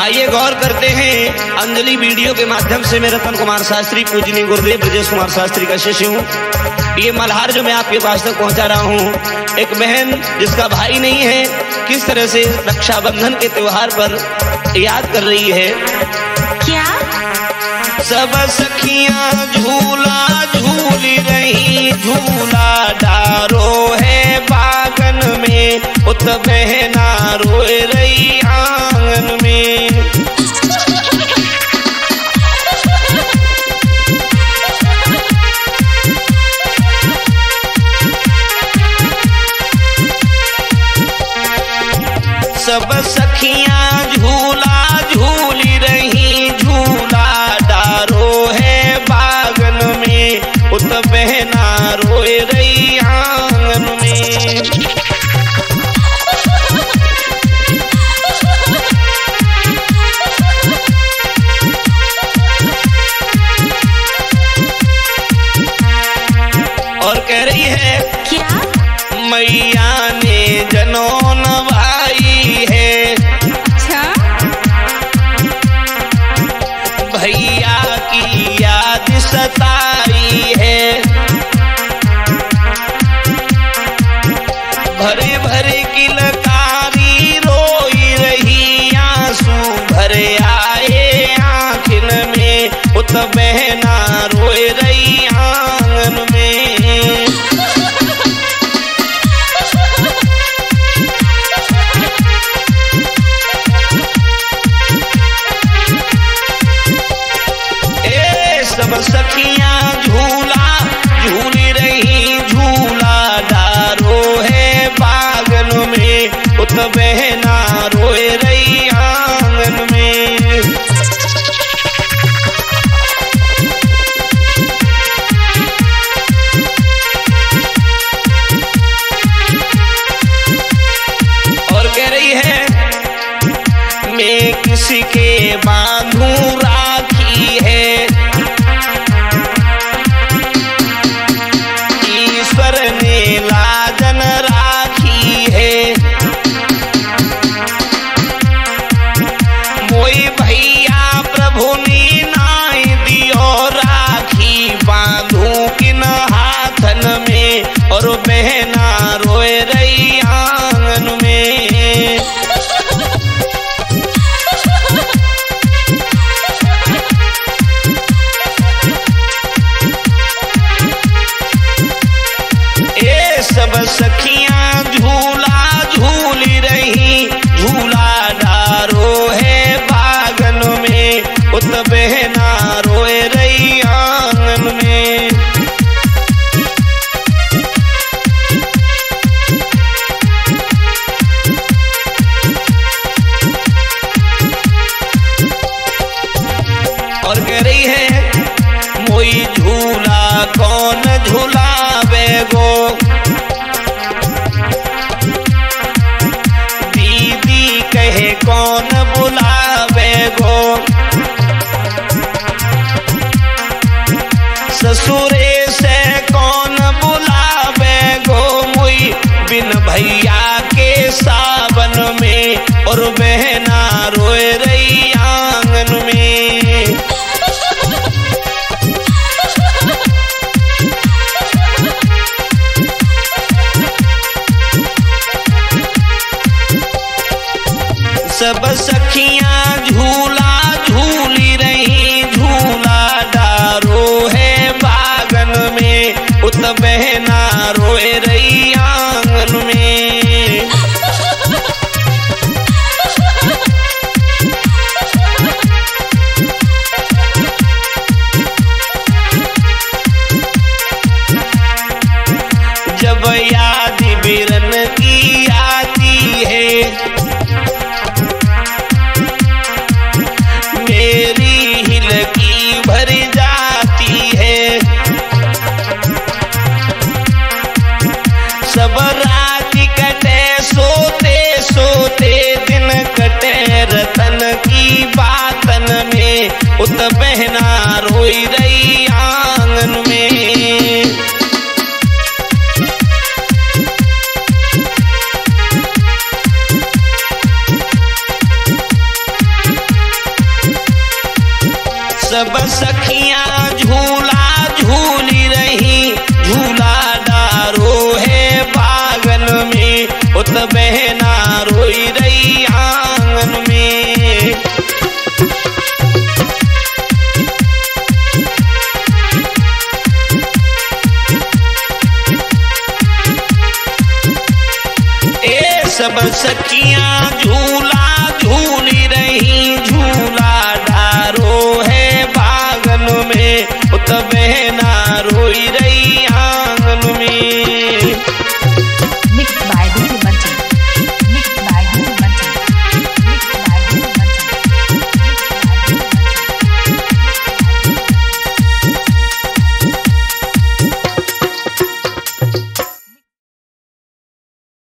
आइए गौर करते हैं अंजलि वीडियो के माध्यम से मैं रतन कुमार शास्त्री पूजनी गुरुदेव ब्रजेश कुमार शास्त्री का शिष्य हूँ। ये मल्हार जो मैं आपके पास तक पहुँचा रहा हूँ एक बहन जिसका भाई नहीं है किस तरह से रक्षाबंधन के त्योहार पर याद कर रही है? क्या? सब सखियाँ झूला झूल रही झूला डारो है बागन में उत सखियाँ झूला झूल रही झूला डारो है बागन में उत बहना रोए रही आँगन में। और कह रही है क्या? मैया ने जनोन सताई है। भरे भरे की लकारी रोई रही आँसू, भरे आए आखिर में उत बहना मैं किसी के बांधू ससुरे से कौन बुलावे गो मुई? बिन भैया के सावन में और बहना रोए रही आँगन में। सब सखियाँ झूला में सब रात कटे, सोते सोते दिन कटे। रतन की बातन में उत बहना रोई रही आँगन में। सब सखियाँ झूला बहना रोई रही आँगन में। ए सब सखियाँ झूला झूली रही